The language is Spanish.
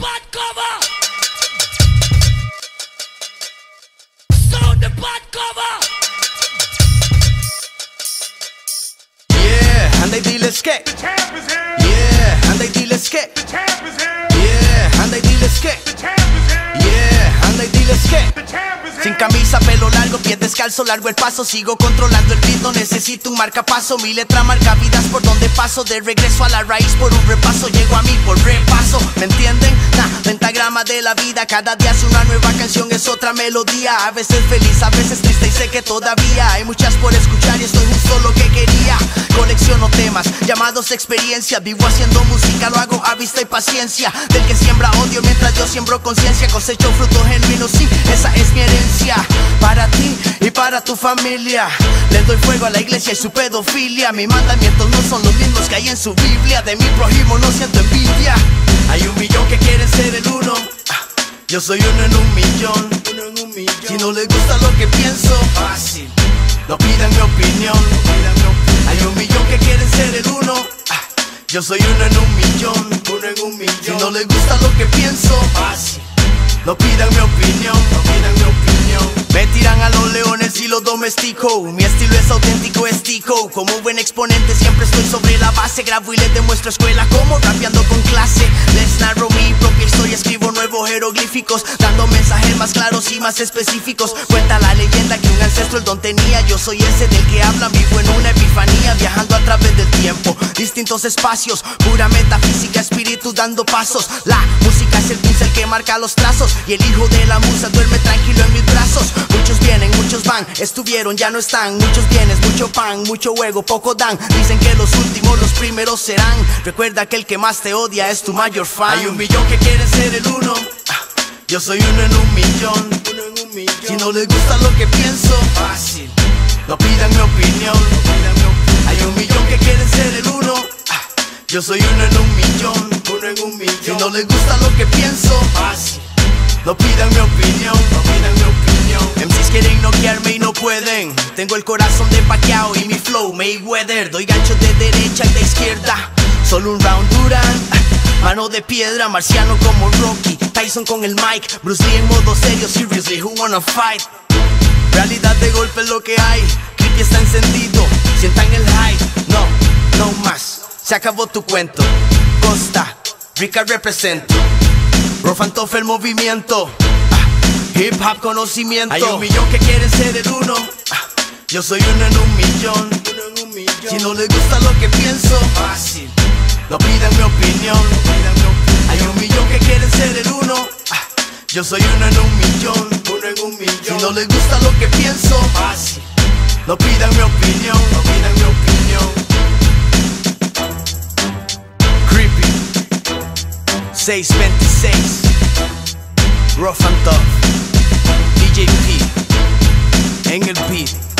bad cover. Sound the bad cover. Yeah, and they deal a skip. Yeah, and they deal a skip. Yeah, and they deal a skip. Yeah, and they deal a skip. Sin camisa, pelo largo pie descalzo, largo el paso Sigo controlando el ritmo, necesito un marcapaso Mi letra marca vidas por donde paso De regreso a la raíz por un repaso Llego a mí por repaso, ¿me entienden? Nah, pentagrama de la vida Cada día es una nueva canción, es otra melodía A veces feliz, a veces triste y sé que todavía Hay muchas por escuchar y estoy justo lo que quería Colecciono temas, llamados experiencia Vivo haciendo música, lo hago a vista y paciencia Del que siembra odio mientras yo siembro conciencia Cosecho frutos genuinos, sí, esa es mi herencia y para tu familia. Le doy fuego a la iglesia y su pedofilia. Mis mandamientos no son los mismos que hay en su Biblia. De mi prójimo no siento envidia. Hay un millón que quieren ser el uno. Yo soy uno en un millón. Si no les gusta lo que pienso Fácil. No pidan mi opinión. Hay un millón que quieren ser el uno. Yo soy uno en un millón. Uno en un millón. Si no les gusta lo que pienso Fácil. No pidan mi opinión, no pidan mi opinión. Mi estilo es auténtico, es tico. Como buen exponente siempre estoy sobre la base. Grabo y les demuestro escuela como rapeando con clase. Les narro mi propia historia, escribo nuevos jeroglíficos. Dando mensajes más claros y más específicos. Cuenta la leyenda que un ancestro el don tenía. Yo soy ese del que hablan, vivo en una epifanía. Viajando a través del tiempo, distintos espacios. Pura metafísica, espíritu dando pasos. La música es el pincel que marca los trazos. Y el hijo de la musa duerme tranquilo en mis brazos. Muchos vienen, muchos van, estuvieron, ya no están. Muchos bienes, mucho pan, mucho huevo, poco dan. Dicen que los últimos, los primeros serán. Recuerda que el que más te odia es tu mayor fan. Hay un millón que quieren ser el uno. Ah, Yo soy uno en un millón. Si no les gusta lo que pienso, fácil. No pidan mi opinión. Yo soy uno en un millón. Uno en un millón. Si no les gusta lo que pienso, fácil. No pidan mi opinión, no pidan mi opinión. MCs quieren noquearme y no pueden. Tengo el corazón de Pacquiao y mi flow Mayweather. Doy ganchos de derecha y de izquierda. Solo un round duran. Mano de piedra, marciano como Rocky. Tyson con el mic. Bruce Lee en modo serio. Seriously, who wanna fight? Realidad de golpe es lo que hay. Creepy está encendido. Se acabó tu cuento. Costa Rica represento. Rofantoff el movimiento. Ah, hip hop conocimiento. Hay un millón que quieren ser el uno. Ah, yo soy uno en un millón. Si no les gusta lo que pienso, fácil. No pidan mi opinión. Hay un millón que quieren ser el uno. Ah, yo soy uno en un millón. Si no les gusta lo que pienso, fácil. No pidan mi opinión. No pidan mi opinión. 626 Rough and Tough. DJ P En el beat